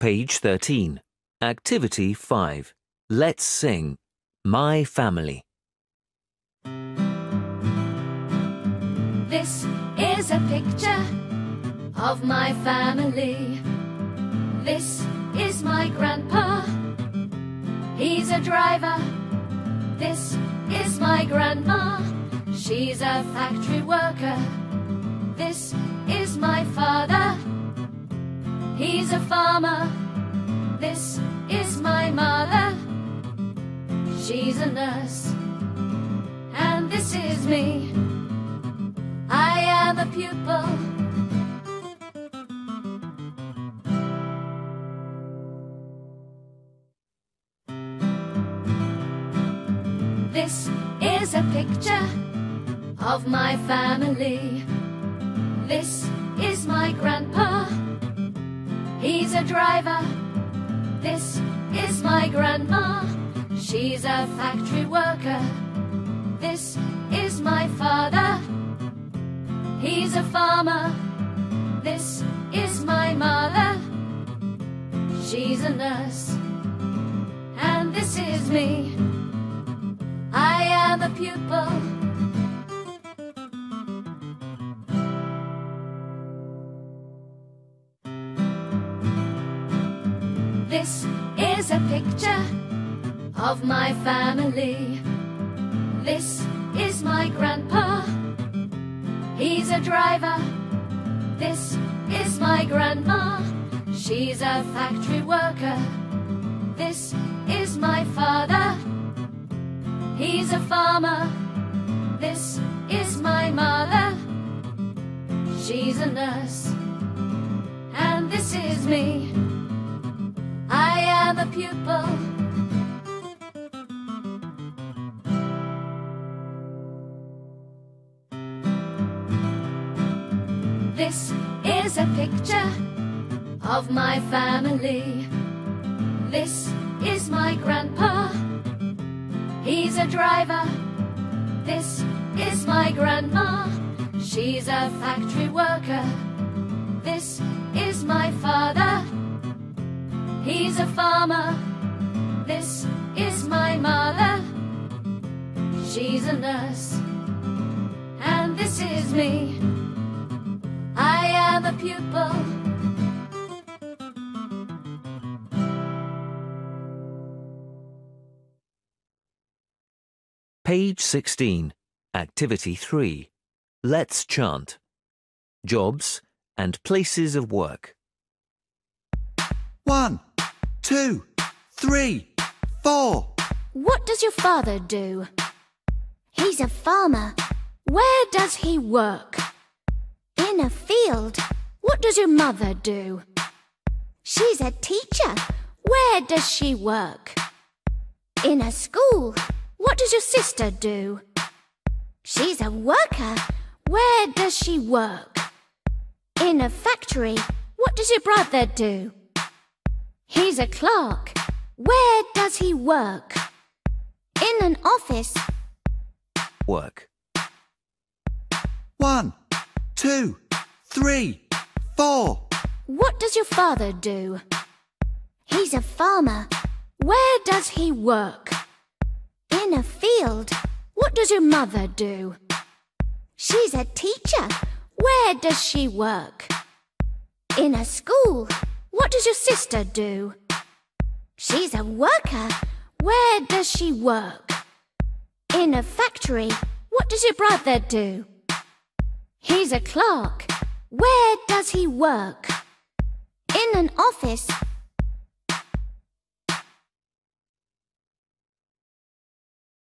Page 13. Activity 5. Let's sing. My family. This is a picture of my family. This is my grandpa. He's a driver. This is my grandma. She's a factory worker. A farmer. This is my mother. She's a nurse. And this is me. I am a pupil. This is a picture of my family. This is a driver. This is my grandma. She's a factory worker. This is my father. He's a farmer. This is my mother. She's a nurse. And this is me. I am a pupil. This is a picture of my family. This is my grandpa. He's a driver. This is my grandma. She's a factory worker. This is my father. He's a farmer. This is my mother. She's a nurse. And this is me. Pupil. This is a picture of my family. This is my grandpa. He's a driver. This is my grandma. She's a factory worker. A farmer. This is my mother. She's a nurse. And this is me. I am a pupil. Page 16. Activity 3. Let's chant. Jobs and places of work. One, two, three, four. What does your father do? He's a farmer. Where does he work? In a field. What does your mother do? She's a teacher. Where does she work? In a school. What does your sister do? She's a worker. Where does she work? In a factory. What does your brother do? He's a clerk. Where does he work? In an office. Work. One, two, three, four. What does your father do? He's a farmer. Where does he work? In a field. What does your mother do? She's a teacher. Where does she work? In a school. What does your sister do? She's a worker. Where does she work? In a factory. What does your brother do? He's a clerk. Where does he work? In an office.